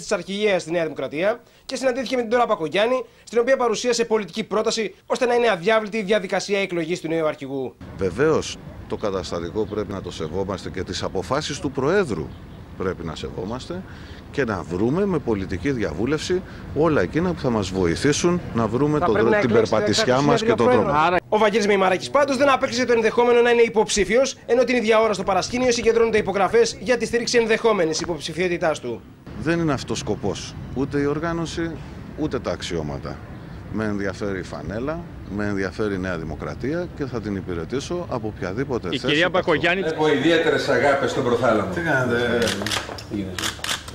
της αρχηγίας στη Νέα Δημοκρατία και συναντήθηκε με την Τώρα Πακογιάννη, στην οποία παρουσίασε πολιτική πρόταση ώστε να είναι αδιάβλητη η διαδικασία εκλογής του νέου αρχηγού. Βεβαίως το καταστατικό πρέπει να το σεβόμαστε και τις αποφάσεις του Προέδρου πρέπει να σεβόμαστε και να βρούμε με πολιτική διαβούλευση όλα εκείνα που θα μας βοηθήσουν να βρούμε το, την περπατησιά μας και τον δρόμο. Ο Βαγγέλης Μεϊμαράκης πάντως δεν απέκτησε το ενδεχόμενο να είναι υποψήφιος, ενώ την ίδια ώρα στο παρασκήνιο συγκεντρώνονται υπογραφές για τη στήριξη ενδεχόμενης υποψηφιότητάς του. Δεν είναι αυτός σκοπός ούτε η οργάνωση ούτε τα αξιώματα. Με ενδιαφέρει η φανέλα, με ενδιαφέρει η Νέα Δημοκρατία και θα την υπηρετήσω από οποιαδήποτε η θέση. Η κυρία Μπακογιάννη. Έχω ιδιαίτερες αγάπη στον προθάλαμο. Τι κάνετε;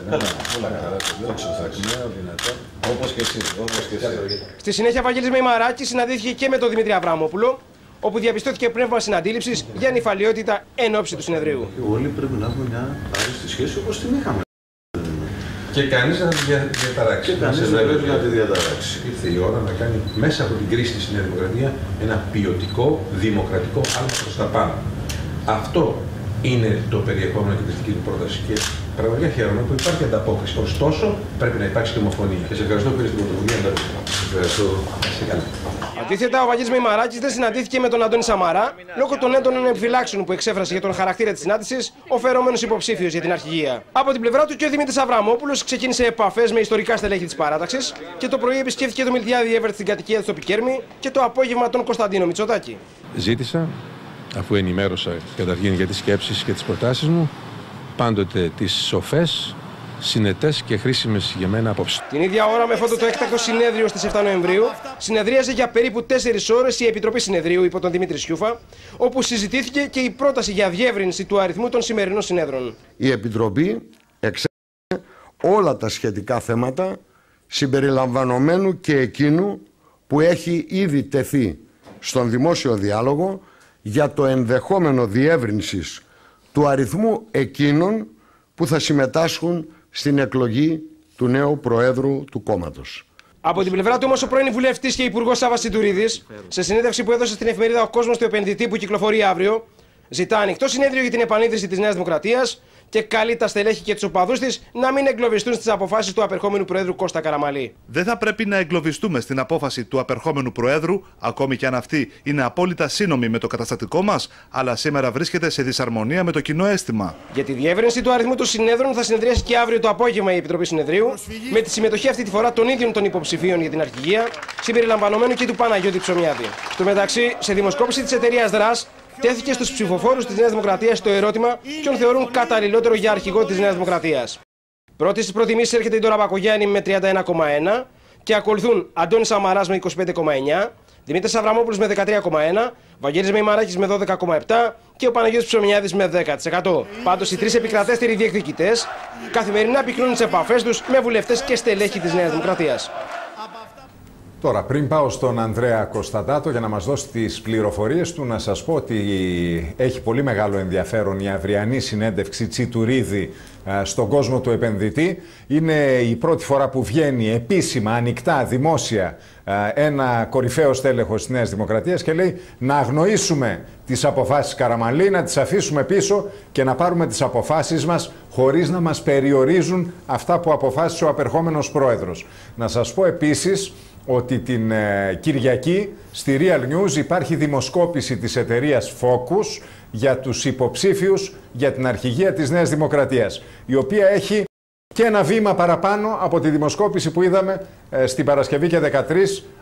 Καλά, όλα καλά. Δόξα τω δυνατό. Όπως και εσύ. Όπως και εσύ. Στη συνέχεια, Βαγγέλης Μεϊμαράκη συναντήθηκε και με τον Δημήτρη Αβραμόπουλο, όπου διαπιστώθηκε πνεύμα συναντήληψης για νυφαλιότητα εν ώψη του συνεδρίου. Όλοι πρέπει να έχουμε μια άριστη σχέση όπως την είχαμε. Και κανείς να τη διαταράξει. Και κανείς δεν πρέπει να τη διαταράξει. Ήρθε η ώρα να κάνει μέσα από την κρίση τη Νέα Δημοκρατία ένα ποιοτικό δημοκρατικό άλμα προς τα πάνω. Αυτό είναι το περιεχόμενο και τη δική του πρόταση. Και πραγματικά χαίρομαι που υπάρχει ανταπόκριση. Ωστόσο, πρέπει να υπάρξει και ομοφωνία. Και σε ευχαριστώ που την πρωτοβουλία. Ευχαριστώ. Καλά. Αντίθετα, ο Βαγγέλης Μεϊμαράκης δεν συναντήθηκε με τον Αντώνη Σαμαρά λόγω των έντονων επιφυλάξεων που εξέφρασε για τον χαρακτήρα της συνάντησης ο φερόμενος υποψήφιος για την αρχηγία. Από την πλευρά του και ο Δημήτρης Αβραμόπουλος ξεκίνησε επαφές με ιστορικά στελέχη της παράταξης και το πρωί επισκέφθηκε το Μιλτιάδη Εύερτ στην κατοικία του στο Πικέρμη και το απόγευμα τον Κωνσταντίνο Μητσοτάκη. Ζήτησα, αφού ενημέρωσα καταρχήν για τις σκέψεις και τις προτάσεις μου, πάντοτε τις σοφές συνετές και χρήσιμες για μένα απόψει. Την ίδια ώρα, με φόντο το έκτακτο συνέδριο στις 7 Νοεμβρίου, συνεδρίαζε για περίπου 4 ώρες η Επιτροπή Συνεδρίου υπό τον Δημήτρη Σιούφα, όπου συζητήθηκε και η πρόταση για διεύρυνση του αριθμού των σημερινών συνέδρων. Η Επιτροπή εξέτασε όλα τα σχετικά θέματα συμπεριλαμβανομένου και εκείνου που έχει ήδη τεθεί στον δημόσιο διάλογο για το ενδεχόμενο διεύρυνσης του αριθμού εκείνων που θα συμμετάσχουν στην εκλογή του νέου Προέδρου του κόμματος. Από την πλευρά του όμως, ο πρώην βουλευτής και υπουργός Σάβα Συντουρίδης, σε συνέντευξη που έδωσε στην εφημερίδα Ο Κόσμος του Επενδυτή που κυκλοφορεί αύριο, ζητά ανοιχτό συνέδριο για την επανίδρυση της Νέας Δημοκρατίας και καλεί τα στελέχη και τους οπαδούς της να μην εγκλωβιστούν στις αποφάσεις του απερχόμενου Προέδρου Κώστα Καραμαλή. Δεν θα πρέπει να εγκλωβιστούμε στην απόφαση του απερχόμενου Προέδρου, ακόμη και αν αυτή είναι απόλυτα σύνομη με το καταστατικό μας, αλλά σήμερα βρίσκεται σε δυσαρμονία με το κοινό αίσθημα. Για τη διεύρυνση του αριθμού των συνέδρων θα συνεδριάσει και αύριο το απόγευμα η Επιτροπή Συνεδρίου, με τη συμμετοχή αυτή τη φορά των ίδιων των υποψηφίων για την αρχηγία, συμπεριλαμβανομένου και του Παναγιώτη Ψωμιάδη. Στο μεταξύ, σε δημοσκόπηση της εταιρείας ΔΡΑΣ, τέθηκε στους ψηφοφόρους της Νέας Δημοκρατίας το ερώτημα ποιον θεωρούν καταλληλότερο για αρχηγό της Νέας Δημοκρατίας. Πρώτη στις προτιμήσεις έρχεται η Ντόρα Μπακογιάννη με 31,1 και ακολουθούν Αντώνης Σαμαράς με 25,9, Δημήτρης Αβραμόπουλος με 13,1, Βαγγέλης Μεϊμαράκης με 12,7 και ο Παναγιώτης Ψωμιάδης με 10%. Πάντως οι τρεις επικρατέστεροι διεκδικητές καθημερινά πυκνούν τις επαφές τους με βουλευτές και στελέχη της Νέας Δημοκρατίας. Τώρα, πριν πάω στον Ανδρέα Κωνσταντάτο για να μας δώσει τις πληροφορίες του, να σας πω ότι έχει πολύ μεγάλο ενδιαφέρον η αυριανή συνέντευξη Τσιτουρίδη στον κόσμο του επενδυτή. Είναι η πρώτη φορά που βγαίνει επίσημα, ανοιχτά, δημόσια, ένα κορυφαίο στέλεχος της Νέας Δημοκρατίας και λέει να αγνοήσουμε τις αποφάσεις Καραμαλή, να τις αφήσουμε πίσω και να πάρουμε τις αποφάσεις μας χωρίς να μας περιορίζουν αυτά που αποφάσισε ο απερχόμενος πρόεδρος. Να σας πω επίσης ότι την ε, Κυριακή στη Real News υπάρχει δημοσκόπηση της εταιρείας Focus για τους υποψήφιους για την αρχηγία της Νέας Δημοκρατίας, η οποία έχει και ένα βήμα παραπάνω από τη δημοσκόπηση που είδαμε ε, στην Παρασκευή και 13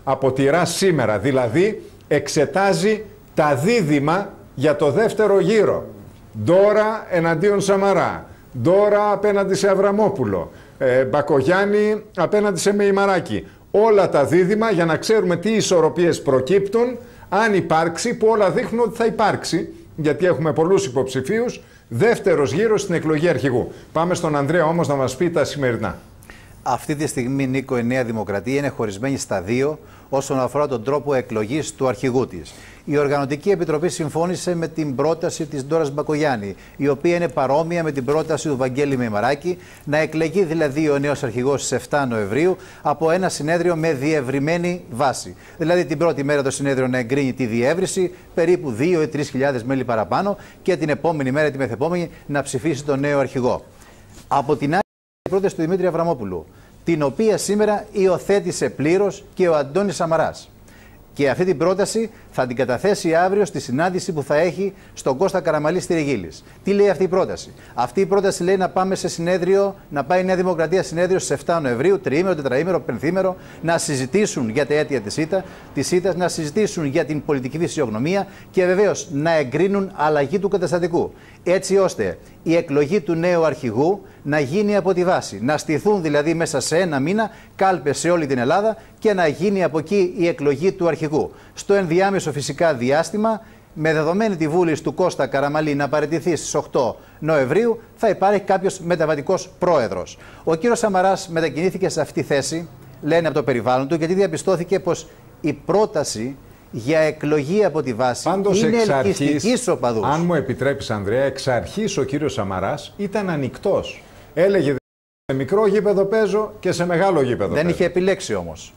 από τη ΡΑΣ σήμερα. Δηλαδή εξετάζει τα δίδυμα για το δεύτερο γύρο. Ντόρα εναντίον Σαμαρά, Ντόρα απέναντι σε Αβραμόπουλο, ε, Μπακογιάννη απέναντι σε Μεϊμαράκη όλα τα δίδυμα για να ξέρουμε τι ισορροπίες προκύπτουν, αν υπάρξει, που όλα δείχνουν ότι θα υπάρξει, γιατί έχουμε πολλούς υποψηφίους, δεύτερος γύρος στην εκλογή αρχηγού. Πάμε στον Ανδρέα όμως να μας πει τα σημερινά. Αυτή τη στιγμή, Νίκο, η Νέα Δημοκρατία είναι χωρισμένη στα δύο όσον αφορά τον τρόπο εκλογής του αρχηγού της. Η Οργανωτική Επιτροπή συμφώνησε με την πρόταση της Ντόρας Μπακογιάννη, η οποία είναι παρόμοια με την πρόταση του Βαγγέλη Μεμαράκη, να εκλεγεί δηλαδή ο νέος αρχηγός στις 7 Νοεμβρίου από ένα συνέδριο με διευρυμένη βάση. Δηλαδή την πρώτη μέρα το συνέδριο να εγκρίνει τη διεύρυνση, περίπου 2 ή 3 χιλιάδες μέλη παραπάνω, και την επόμενη μέρα, τη μεθεπόμενη, να ψηφίσει τον νέο αρχηγό. Από την άλλη, πρόταση του Δημήτρη Αβραμόπουλου, την οποία σήμερα υιοθέτησε πλήρως και ο Αντώνης Σαμαράς. Και αυτή την πρόταση θα την καταθέσει αύριο στη συνάντηση που θα έχει στον Κώστα Καραμαλή στη Ριγίλης. Τι λέει αυτή η πρόταση; Αυτή η πρόταση λέει να πάμε σε συνέδριο, να πάει η Νέα Δημοκρατία συνέδριο στις 7 Νοεμβρίου, τριήμερο, τετραήμερο, πενθήμερο, να συζητήσουν για τα αίτια της ΣΥΤΑ, της ΣΥΤΑ, να συζητήσουν για την πολιτική φυσιογνωμία και βεβαίως να εγκρίνουν αλλαγή του καταστατικού. Έτσι ώστε η εκλογή του νέου αρχηγού να γίνει από τη βάση. Να στηθούν δηλαδή μέσα σε ένα μήνα κάλπες σε όλη την Ελλάδα και να γίνει από εκεί η εκλογή του αρχηγού. Στο ενδιάμεσο φυσικά διάστημα, με δεδομένη τη βούληση του Κώστα Καραμαλή να παραιτηθεί στις 8 Νοεμβρίου, θα υπάρχει κάποιος μεταβατικός πρόεδρος. Ο κύριος Σαμαράς μετακινήθηκε σε αυτή τη θέση, λένε από το περιβάλλον του, γιατί διαπιστώθηκε πως η πρόταση για εκλογή από τη βάση Πάντως είναι εξ ελκυστικής αρχής, στου οπαδούς. Αν μου επιτρέπεις Ανδρέα, εξ αρχής ο κύριος Σαμαράς ήταν ανοιχτός. Έλεγε σε μικρό γήπεδο παίζω και σε μεγάλο γήπεδο Δεν παίζω. είχε επιλέξει όμως.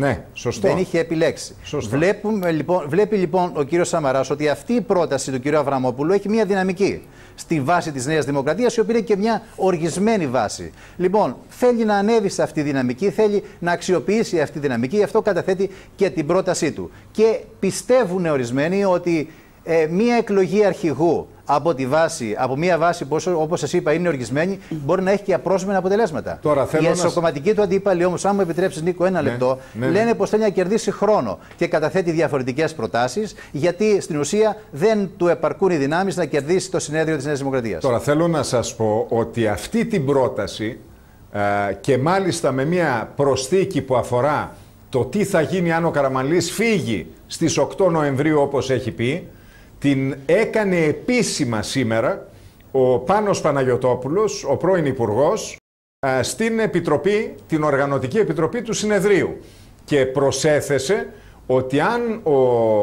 Ναι, σωστό. Δεν είχε επιλέξει. Σωστό. Βλέπουμε, λοιπόν, βλέπει λοιπόν ο κύριος Σαμαράς ότι αυτή η πρόταση του κύριου Αβραμόπουλου έχει μια δυναμική στη βάση της Νέας Δημοκρατίας, η οποία είναι και μια οργισμένη βάση. Λοιπόν, θέλει να ανέβει σε αυτή τη δυναμική, θέλει να αξιοποιήσει αυτή τη δυναμική, γι' αυτό καταθέτει και την πρότασή του. Και πιστεύουν ορισμένοι ότι ε, μια εκλογή αρχηγού από τη βάση, από μια βάση που όπως σας είπα είναι οργισμένη, μπορεί να έχει και απρόσμενα αποτελέσματα. Τώρα θέλω Οι να- εσωκομματικοί του αντίπαλοι όμως, αν μου επιτρέψεις, Νίκο, ένα Ναι, λεπτό, ναι, ναι. λένε πως θέλει να κερδίσει χρόνο και καταθέτει διαφορετικές προτάσεις, γιατί στην ουσία δεν του επαρκούν οι δυνάμεις να κερδίσει το συνέδριο της Νέας Δημοκρατίας. Τώρα θέλω να σας πω ότι αυτή την πρόταση ε, και μάλιστα με μια προσθήκη που αφορά το τι θα γίνει αν ο Καραμαλής φύγει στις 8 Νοεμβρίου όπως έχει πει, την έκανε επίσημα σήμερα ο Πάνος Παναγιωτόπουλος, ο πρώην Υπουργός, ε, στην Επιτροπή, την Οργανωτική Επιτροπή του Συνεδρίου και προσέθεσε ότι αν ο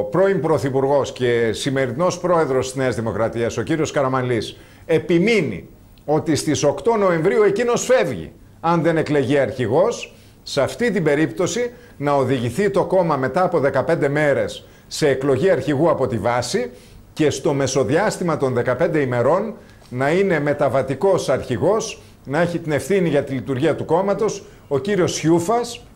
πρώην Πρωθυπουργός και σημερινός πρόεδρος της Νέας Δημοκρατίας, ο κύριος Καραμαλής, επιμείνει ότι στις 8 Νοεμβρίου εκείνος φεύγει, αν δεν εκλεγεί αρχηγός, σε αυτή την περίπτωση να οδηγηθεί το κόμμα μετά από 15 μέρες σε εκλογή αρχηγού από τη βάση και στο μεσοδιάστημα των 15 ημερών να είναι μεταβατικός αρχηγός, να έχει την ευθύνη για τη λειτουργία του κόμματος ο κύριος Σιούφας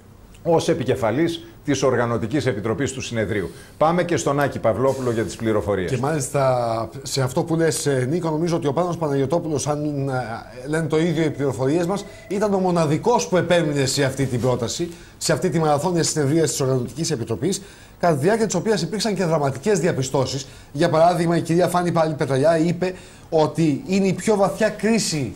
ως επικεφαλής της Οργανωτικής Επιτροπής του Συνεδρίου. Πάμε και στον Άκη Παυλόπουλο για τις πληροφορίες. Και μάλιστα σε αυτό που λες ε, Νίκο νομίζω ότι ο Πάνος Παναγιωτόπουλος αν ε, λένε το ίδιο οι πληροφορίες μας ήταν ο μοναδικός που επέμεινε σε αυτή την πρόταση σε αυτή τη μαραθώνια συνεδρία της Οργανωτικής Επιτροπής κατά τη διάρκεια της οποίας υπήρξαν και δραματικές διαπιστώσεις για παράδειγμα η κυρία Φάνη Πάλι Πετραλιά είπε ότι είναι η πιο βαθιά κρίση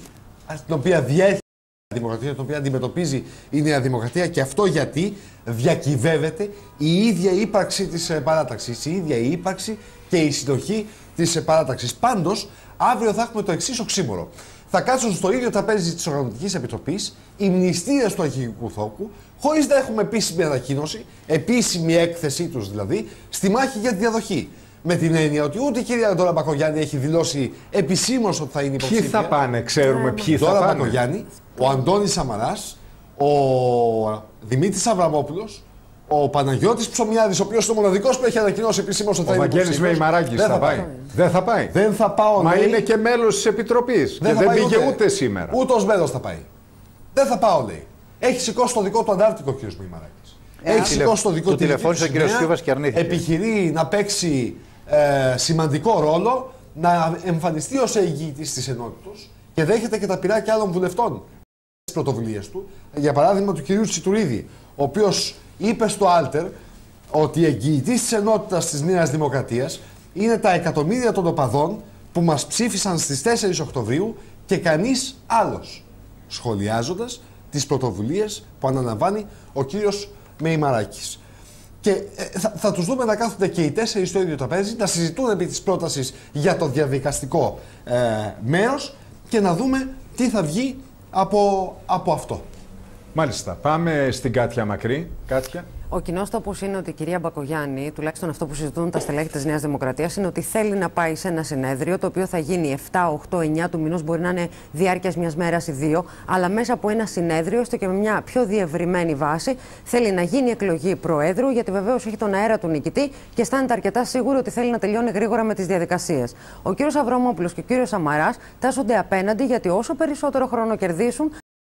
την οποία διέχει η Δημοκρατία, την οποία αντιμετωπίζει η Νέα Δημοκρατία και αυτό γιατί διακυβεύεται η ίδια ύπαρξη της ε, παράταξης, η ίδια η ύπαρξη και η συνοχή της ε, παράταξης. Πάντως, αύριο θα έχουμε το εξής οξύμορο. Θα κάτσουν στο ίδιο τραπέζι της Οργανωτικής Επιτροπής οι μνηστήρες του αρχηγικού θόκου, χωρίς να έχουμε επίσημη ανακοίνωση, επίσημη έκθεσή τους δηλαδή, στη μάχη για τη διαδοχή. Με την έννοια ότι ούτε η κυρία Ντόρα Μπακογιάννη έχει δηλώσει επισήμως ότι θα είναι Ποιοι υποψήφια. θα πάνε, ξέρουμε ποιοι θα Τώρα πάνε. Μπακογιάννη, ο Αντώνης Σαμαράς, ο Δημήτρης Αβραμόπουλος, ο Παναγιώτης Ψωμιάδης, ο οποίος είναι ο μοναδικός που έχει ανακοινώσει επισήμως ότι Ο θα είναι Βαγγέλης υποψήφιος. Μεϊμαράκης Δεν θα πάει. Δεν θα πάει. Δεν θα πάω, Μα λέει. είναι και μέλος της Επιτροπής και θα δεν πάει πήγε ούτε, σήμερα. Ούτε ως μέλος θα πάει. Δεν θα πάω, λέει. Έχει σηκώσει το δικό του αντάρτικο ο κ. Μεϊμαράκης. Ε, Έχει τηλε- σηκώσει το δικό του τη δική τηλεφώνησε ο σημαία, κύριος Σιούβας και αρνήθηκε. Επιχειρεί να παίξει ε, σημαντικό ρόλο, να εμφανιστεί ως εγγύητης της ενότητος και δέχεται και τα πειράκια άλλων βουλευτών τις πρωτοβουλίες του. Για παράδειγμα του κυρίου Τσιτουρίδη, ο οποίος είπε στο Άλτερ ότι εγγυητής της ενότητας της Νέας Δημοκρατίας είναι τα εκατομμύρια των οπαδών που μας ψήφισαν στις 4 Οκτωβρίου και κανείς άλλος, σχολιάζοντας τις πρωτοβουλίες που αναλαμβάνει ο κύριος Μεϊμαράκης. Και ε, θα, θα τους δούμε να κάθονται και οι τέσσερις στο ίδιο τραπέζι, να συζητούν επί της πρότασης για το διαδικαστικό ε, μέρος και να δούμε τι θα βγει από, από αυτό. Μάλιστα. Πάμε στην Κάτια Μακρύ. Κάτια. Ο κοινός τόπος είναι ότι η κυρία Μπακογιάννη, τουλάχιστον αυτό που συζητούν τα στελέχη της Νέας Δημοκρατίας, είναι ότι θέλει να πάει σε ένα συνέδριο το οποίο θα γίνει 7, 8, 9 του μηνός, μπορεί να είναι διάρκειας μιας μέρας ή δύο, αλλά μέσα από ένα συνέδριο, έστω και με μια πιο διευρυμένη βάση, θέλει να γίνει εκλογή Προέδρου, γιατί βεβαίως έχει τον αέρα του νικητή και αισθάνεται αρκετά σίγουρο ότι θέλει να τελειώνει γρήγορα με τις διαδικασίες. Ο κύριος Αβραμόπουλος και ο κύριος Σαμαράς τάσσονται απέναντι γιατί όσο περισσότερο χρόνο κερδίσουν,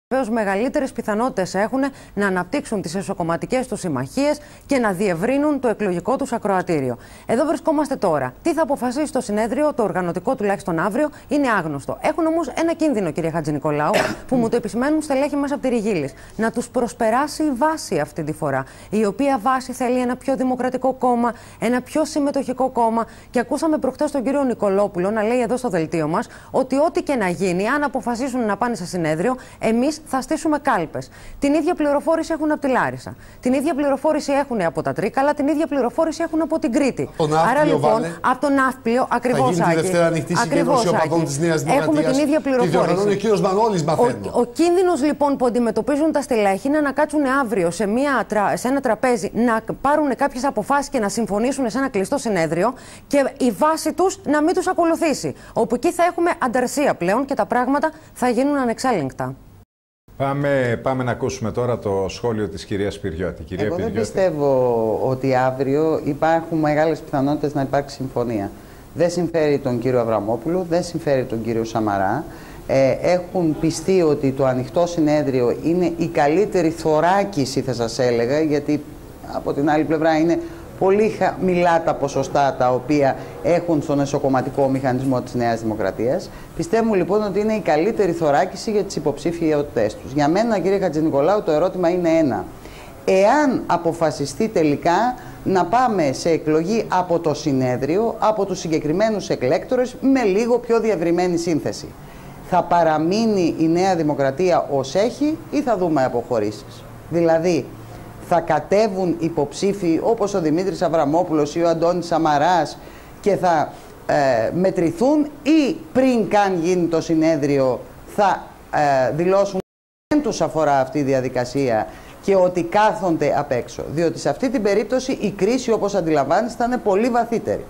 βεβαίως μεγαλύτερες πιθανότητες έχουν να αναπτύξουν τις εσωκομματικές τους συμμαχίες και να διευρύνουν το εκλογικό τους ακροατήριο. Εδώ βρισκόμαστε τώρα. Τι θα αποφασίσει το συνέδριο, το οργανωτικό τουλάχιστον αύριο, είναι άγνωστο. Έχουν όμως ένα κίνδυνο, κύριε Χατζη Νικολάου, που μου το επισημαίνουν στελέχη μέσα από τη Ριγίλης. Να τους προσπεράσει η βάση αυτή τη φορά. Η οποία βάση θέλει ένα πιο δημοκρατικό κόμμα, ένα πιο συμμετοχικό κόμμα. Και ακούσαμε προχτές τον κύριο Νικολόπουλο να λέει εδώ στο δελτίο μας ότι ό,τι και να γίνει, αν αποφασίσουν να πάνε σε συνέδριο, εμείς θα στήσουμε κάλπες. Την ίδια πληροφόρηση έχουν από τη Λάρισα. Την ίδια πληροφόρηση έχουν από τα Τρίκαλα, την ίδια πληροφόρηση έχουν από την Κρήτη. Άρα λοιπόν, βάλε, από τον Ναύπλιο, ακριβώ Θα γίνει τη Δευτέρα ανοιχτή συγκέντρωση οπαδών της Νέας Δημοκρατία. Έχουμε την ίδια πληροφόρηση. ο κύριος Μανώλης, μαθαίνω. Ο, ο κίνδυνος λοιπόν που αντιμετωπίζουν τα στελέχη είναι να κάτσουν αύριο σε, μια, σε ένα τραπέζι, να πάρουν κάποιες αποφάσεις και να συμφωνήσουν σε ένα κλειστό συνέδριο και η βάση τους να μην τους ακολουθήσει. Όπου εκεί θα έχουμε ανταρσία πλέον και τα πράγματα θα γίνουν ανεξέλεγκτα. Πάμε, πάμε να ακούσουμε τώρα το σχόλιο της κυρίας Πυριώτη. Κυρία Εγώ δεν πιστεύω ότι αύριο υπάρχουν μεγάλες πιθανότητες να υπάρξει συμφωνία. Δεν συμφέρει τον κύριο Αβραμόπουλο, δεν συμφέρει τον κύριο Σαμαρά. Ε, έχουν πιστεί ότι το ανοιχτό συνέδριο είναι η καλύτερη θωράκιση, θα σας έλεγα, γιατί από την άλλη πλευρά είναι πολύ χαμηλά τα ποσοστά τα οποία έχουν στον εσωκομματικό μηχανισμό της Νέας Δημοκρατίας. Πιστεύουμε λοιπόν ότι είναι η καλύτερη θωράκιση για τις υποψήφιότητές τους. Για μένα κύριε Χατζηνικολάου το ερώτημα είναι ένα. Εάν αποφασιστεί τελικά να πάμε σε εκλογή από το συνέδριο, από τους συγκεκριμένους εκλέκτορες με λίγο πιο διευρυμένη σύνθεση. Θα παραμείνει η Νέα Δημοκρατία ως έχει ή θα δούμε αποχωρήσεις; Δηλαδή, θα κατέβουν υποψήφοι όπως ο Δημήτρης Αβραμόπουλος ή ο Αντώνης Σαμαράς και θα ε, μετρηθούν ή πριν καν γίνει το συνέδριο θα ε, δηλώσουν δεν τους αφορά αυτή η διαδικασία και ότι κάθονται απ' έξω. Διότι σε αυτή την περίπτωση η κρίση όπως αντιλαμβάνεστε θα είναι πολύ βαθύτερη.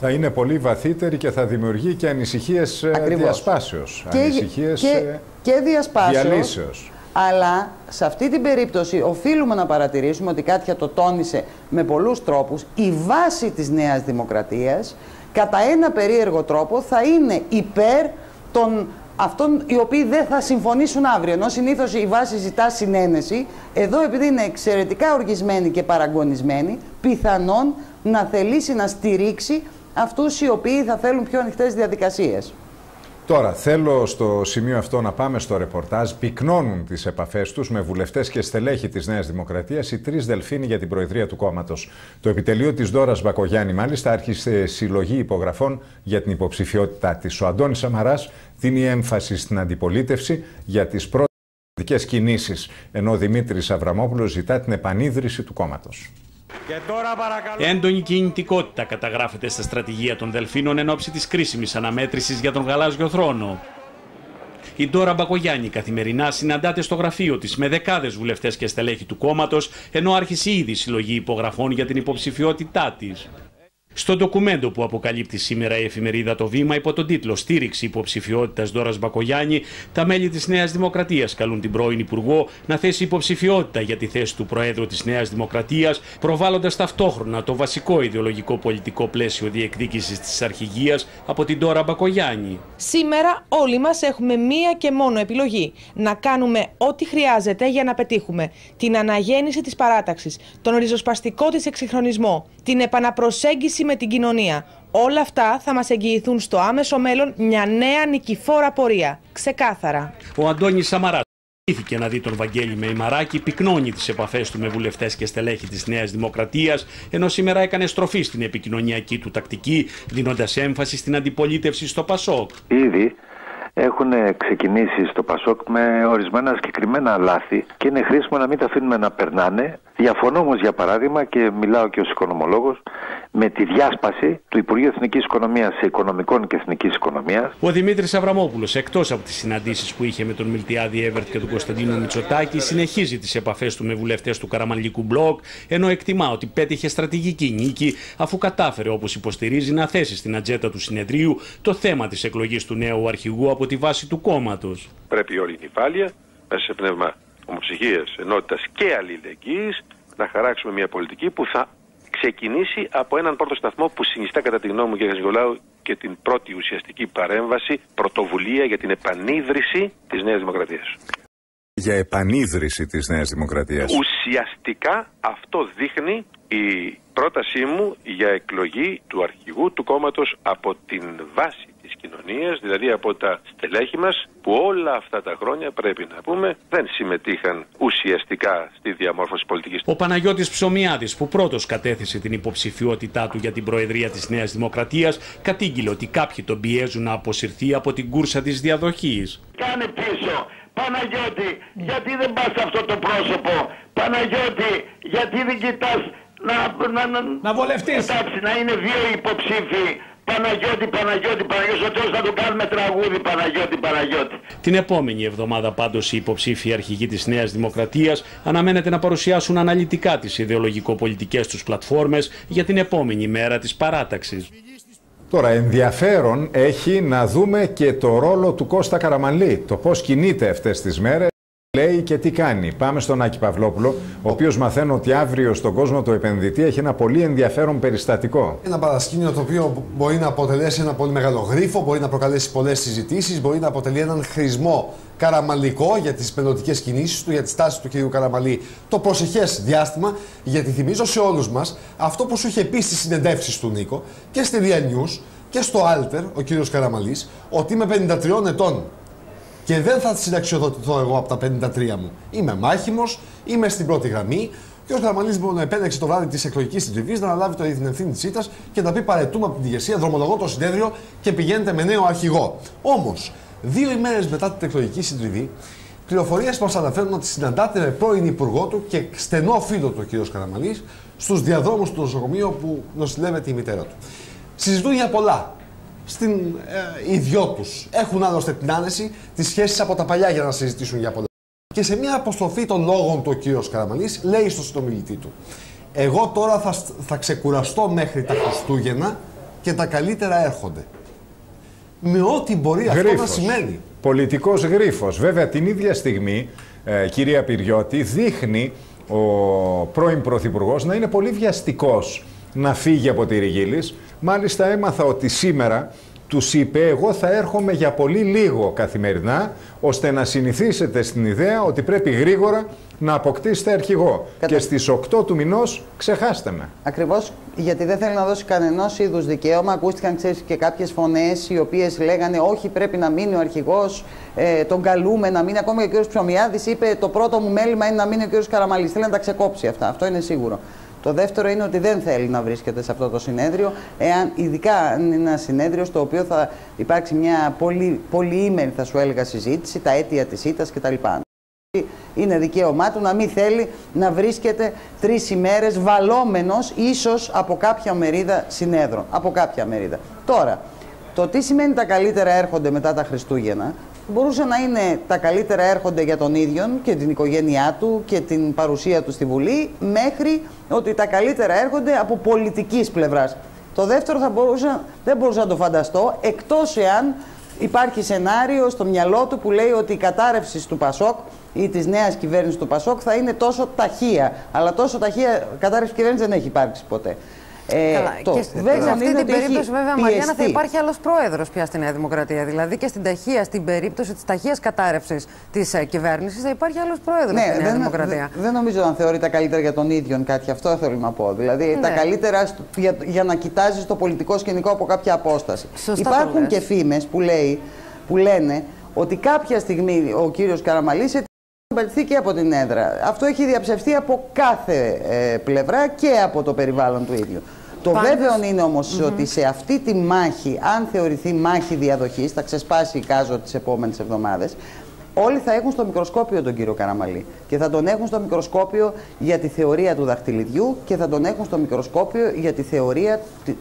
Θα είναι πολύ βαθύτερη και θα δημιουργεί και ανησυχίες ε, Ακριβώς. διασπάσεως. Και, ανησυχίες και, και διασπάσεως αλλά σε αυτή την περίπτωση οφείλουμε να παρατηρήσουμε ότι Κάτια το τόνισε με πολλούς τρόπους. Η βάση της Νέας Δημοκρατίας κατά ένα περίεργο τρόπο θα είναι υπέρ των αυτών οι οποίοι δεν θα συμφωνήσουν αύριο. Ενώ συνήθως η βάση ζητά συνένεση, εδώ επειδή είναι εξαιρετικά οργισμένη και παραγωνισμένη, πιθανόν να θελήσει να στηρίξει αυτούς οι οποίοι θα θέλουν πιο ανοιχτές διαδικασίες. Τώρα, θέλω στο σημείο αυτό να πάμε στο ρεπορτάζ. Πυκνώνουν τις επαφές τους με βουλευτές και στελέχη της Νέας Δημοκρατίας οι τρεις Δελφίνοι για την Προεδρία του κόμματος. Το επιτελείο της Δώρας Μπακογιάννη, μάλιστα, άρχισε συλλογή υπογραφών για την υποψηφιότητά της. Ο Αντώνη Σαμαράς δίνει έμφαση στην αντιπολίτευση για τις πρώτες κινήσεις, ενώ ο Δημήτρης Αβραμόπουλος ζητά την επανίδρυση του κόμματος. Έντονη κινητικότητα καταγράφεται στα στρατηγία των Δελφίνων εν ώψη της κρίσιμης αναμέτρησης για τον γαλάζιο θρόνο. Η Ντόρα Μπακογιάννη καθημερινά συναντάται στο γραφείο της με δεκάδες βουλευτές και στελέχη του κόμματος, ενώ άρχισε ήδη συλλογή υπογραφών για την υποψηφιότητά της. Στο ντοκουμέντο που αποκαλύπτει σήμερα η εφημερίδα Το Βήμα υπό τον τίτλο Στήριξη υποψηφιότητας Δόρα Μπακογιάννη, τα μέλη της Νέας Δημοκρατίας καλούν την πρώην Υπουργό να θέσει υποψηφιότητα για τη θέση του Προέδρου της Νέας Δημοκρατίας, προβάλλοντας ταυτόχρονα το βασικό ιδεολογικό πολιτικό πλαίσιο διεκδίκησης της αρχηγίας από την Δόρα Μπακογιάννη. Σήμερα όλοι μας έχουμε μία και μόνο επιλογή. Να κάνουμε ό,τι χρειάζεται για να πετύχουμε την αναγέννηση της παράταξης, τον ριζοσπαστικό της εξυγχρονισμό, την επαναπροσέγγιση με την κοινωνία. Όλα αυτά θα μας εγγυηθούν στο άμεσο μέλλον μια νέα νικηφόρα πορεία. Ξεκάθαρα. Ο Αντώνης Σαμαράς Ήθηκε να δει τον Βαγγέλη Μεϊμαράκη, πυκνώνει τις επαφές του με βουλευτές και στελέχη της Νέας Δημοκρατίας, ενώ σήμερα έκανε στροφή στην επικοινωνιακή του τακτική, δίνοντας έμφαση στην αντιπολίτευση στο Πασόκ. Ήδη έχουν ξεκινήσει στο Πασόκ με ορισμένα συγκεκριμένα λάθη και είναι χρήσιμο να μην τα αφήνουμε να περνάνε. Διαφωνώ όμως, για παράδειγμα, και μιλάω και ως οικονομολόγος, με τη διάσπαση του Υπουργείου Εθνικής Οικονομίας σε οικονομικών και εθνικής οικονομίας. Ο Δημήτρης Αβραμόπουλος, εκτός από τις συναντήσεις που είχε με τον Μιλτιάδη Εύερτ και τον Κωνσταντίνο Μητσοτάκη, συνεχίζει τις επαφές του με βουλευτές του Καραμαλικού Μπλοκ, ενώ εκτιμά ότι πέτυχε στρατηγική νίκη, αφού κατάφερε, όπως υποστηρίζει, να θέσει στην ατζέτα του συνεδρίου το θέμα της εκλογής του νέου αρχηγού από τη βάση του κόμματος. Πρέπει όλη η νυφάλια, μέσα σε πνεύμα ομοψυχία, ενότητας και αλληλεγγύης, να χαράξουμε μια πολιτική που θα ξεκινήσει από έναν πρώτο σταθμό που συνιστά κατά τη γνώμη μου κ. Νικολάου και την πρώτη ουσιαστική παρέμβαση, πρωτοβουλία για την επανίδρυση της Νέας Δημοκρατίας. για επανίδρυση της Νέας Δημοκρατίας. Ουσιαστικά αυτό δείχνει η πρότασή μου για εκλογή του αρχηγού του κόμματος από την βάση της κοινωνίας, δηλαδή από τα στελέχη μας, που όλα αυτά τα χρόνια πρέπει να πούμε δεν συμμετείχαν ουσιαστικά στη διαμόρφωση πολιτικής. Ο Παναγιώτης Ψωμιάδης που πρώτος κατέθεσε την υποψηφιότητά του για την Προεδρία της Νέας Δημοκρατίας κατήγγειλε ότι κάποιοι τον πιέζουν να αποσυρθεί από την κούρσα της διαδοχής. Κάνε πίσω. Παναγιώτη, γιατί δεν πας σε αυτό το πρόσωπο; Παναγιώτη, γιατί δεν κοιτάς να, να, να, να βολευτείς. Εντάξει, να είναι δύο υποψήφοι. Παναγιώτη, Παναγιώτη, Παναγιώτη, ο Θεός θα το κάνουμε τραγούδι, Παναγιώτη, Παναγιώτη. Την επόμενη εβδομάδα πάντως οι υποψήφοι αρχηγοί της Νέας Δημοκρατίας αναμένεται να παρουσιάσουν αναλυτικά τις ιδεολογικο-πολιτικές τους πλατφόρμες για την επόμενη μέρα της παράταξης. Τώρα, ενδιαφέρον έχει να δούμε και το ρόλο του Κώστα Καραμαλή, το πώς κινείται αυτές τις μέρες λέει και τι κάνει. Πάμε στον Άκη Παυλόπουλο, ο οποίος μαθαίνει ότι αύριο στον κόσμο του επενδυτή έχει ένα πολύ ενδιαφέρον περιστατικό. Ένα παρασκήνιο το οποίο μπορεί να αποτελέσει ένα πολύ μεγάλο γρίφο, μπορεί να προκαλέσει πολλές συζητήσεις, μπορεί να αποτελεί έναν χρησμό καραμαλικό για τις μελλοντικέ κινήσεις του, για τη στάση του κ. Καραμαλή το προσεχές διάστημα. Γιατί θυμίζω σε όλους μας αυτό που σου είχε πει στις συνεντεύξεις του Νίκο και στη Real News και στο Alter, ο κ. Καραμαλής, ότι είμαι 53 ετών και δεν θα συνταξιοδοτηθώ εγώ από τα 53 μου. Είμαι μάχημος, είμαι στην πρώτη γραμμή. Και ο Καραμαλή μπορεί να επέλεξε το βράδυ της εκλογικής συντριβής να αναλάβει το την ευθύνη της ΣΥΤΑ και να πει παρετούμε από την ηγεσία, δρομολογώ το συνέδριο και πηγαίνετε με νέο αρχηγό. Όμως, δύο ημέρες μετά την εκλογική συντριβή, πληροφορίες μας αναφέρουν ότι συναντάται με πρώην υπουργό του και στενό φίλο του ο κ. Καραμαλής στους διαδρόμους του νοσοκομείου που νοσηλεύεται η μητέρα του. Συζητούν για πολλά στην ε, ιδιό τους. Έχουν άλλωστε την άνεση τις σχέσεις από τα παλιά για να συζητήσουν για πολλά. Και σε μια αποστροφή των λόγων του ο κύριος Καραμαλής λέει στο συνομιλητή του: Εγώ τώρα θα, θα ξεκουραστώ μέχρι τα Χριστούγεννα και τα καλύτερα έρχονται. Με ό,τι μπορεί αυτό να σημαίνει. Πολιτικός γρίφος. Βέβαια την ίδια στιγμή, ε, κυρία Πυριώτη, δείχνει ο πρώην Πρωθυπουργός να είναι πολύ βιαστικός να φύγει από τη Ριγίλης. Μάλιστα έμαθα ότι σήμερα τους είπε εγώ θα έρχομαι για πολύ λίγο καθημερινά ώστε να συνηθίσετε στην ιδέα ότι πρέπει γρήγορα να αποκτήσετε αρχηγό. Και στις 8 του μηνός ξεχάστε με. Ακριβώς γιατί δεν θέλει να δώσει κανενός είδους δικαίωμα. Ακούστηκαν ξέρεις, και κάποιες φωνές οι οποίες λέγανε όχι πρέπει να μείνει ο αρχηγός, ε, τον καλούμε να μείνει. Ακόμη και ο κ. Ψωμιάδης είπε το πρώτο μου μέλημα είναι να μείνει ο κ. Καραμαλής. Θέλει να τα ξεκόψει αυτά. Αυτό είναι σίγουρο. Το δεύτερο είναι ότι δεν θέλει να βρίσκεται σε αυτό το συνέδριο, εάν, ειδικά αν είναι ένα συνέδριο στο οποίο θα υπάρξει μια πολύ, πολυήμερη, θα σου έλεγα, συζήτηση, τα αίτια της ήττας κτλ. Είναι δικαίωμά του να μην θέλει να βρίσκεται τρεις ημέρες βαλόμενος ίσως από κάποια μερίδα συνέδρων. Από κάποια μερίδα. Τώρα, το τι σημαίνει τα καλύτερα έρχονται μετά τα Χριστούγεννα, μπορούσε να είναι τα καλύτερα έρχονται για τον ίδιο και την οικογένειά του και την παρουσία του στη Βουλή, μέχρι ότι τα καλύτερα έρχονται από πολιτικής πλευράς. Το δεύτερο θα μπορούσα, δεν μπορούσα να το φανταστώ, εκτός εάν υπάρχει σενάριο στο μυαλό του που λέει ότι η κατάρρευση του Πασόκ ή της νέας κυβέρνησης του Πασόκ θα είναι τόσο ταχεία. Αλλά τόσο ταχεία κατάρρευση κυβέρνησης δεν έχει υπάρξει ποτέ. Ε, Καλά. Το και σε αυτή την περίπτωση, βέβαια, πιεστεί. Μαριάννα, θα υπάρχει άλλος πρόεδρος πια στη Νέα Δημοκρατία. Δηλαδή και στην ταχεία, στην περίπτωση της ταχείας κατάρρευσης της uh, κυβέρνησης, θα υπάρχει άλλος πρόεδρος ναι, στη Νέα δεν, Δημοκρατία. Δεν, δεν νομίζω να θεωρεί τα καλύτερα για τον ίδιο κάτι. Αυτό θέλω να πω. Δηλαδή ναι. τα καλύτερα για, για να κοιτάζεις το πολιτικό σκηνικό από κάποια απόσταση. Σωστά Υπάρχουν και φήμες που, που λένε ότι κάποια στιγμή ο κύριος Καραμαλής συμπατηθεί και από την έδρα. Αυτό έχει διαψευστεί από κάθε ε, πλευρά και από το περιβάλλον του ίδιου. Το βέβαιο είναι όμως ότι σε αυτή τη μάχη, αν θεωρηθεί μάχη διαδοχής, θα ξεσπάσει η Κάζο τις επόμενες εβδομάδες, όλοι θα έχουν στο μικροσκόπιο τον κύριο Καραμαλή. Και θα τον έχουν στο μικροσκόπιο για τη θεωρία του δαχτυλιδιού και θα τον έχουν στο μικροσκόπιο για τη θεωρία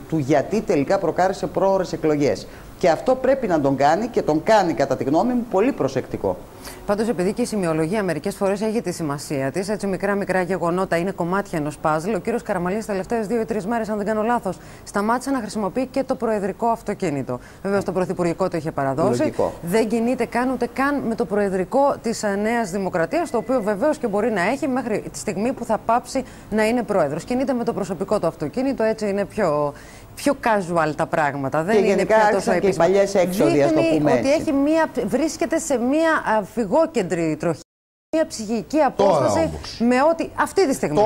του γιατί τελικά προκάλεσε πρόορε εκλογές. Και αυτό πρέπει να τον κάνει και τον κάνει κατά τη γνώμη μου πολύ προσεκτικό. Πάντως, επειδή και η σημειολογία μερικές φορές έχει τη σημασία της, έτσι μικρά-μικρά γεγονότα είναι κομμάτια ενός παζλ, ο κύριος Καραμαλής τις τελευταίες δύο-τρει μέρες, αν δεν κάνω λάθος, σταμάτησε να χρησιμοποιεί και το προεδρικό αυτοκίνητο. Βέβαια, στο πρωθυπουργικό το είχε παραδώσει. Λογικό. Δεν κινείται καν ούτε καν με το προεδρικό της ε, Νέας Δημοκρατίας, το οποίο βεβαίως και μπορεί να έχει μέχρι τη στιγμή που θα πάψει να είναι πρόεδρος. Κινείται με το προσωπικό του αυτοκίνητο, έτσι είναι πιο πιο casual τα πράγματα. Δεν είναι πια τόσο επίσημο. Και οι παλιές έξοδοι, πούμε ότι έχει μία, βρίσκεται σε μία φυγόκεντρη τροχή. μια ψυχική απόσταση με ό,τι αυτή τη στιγμή.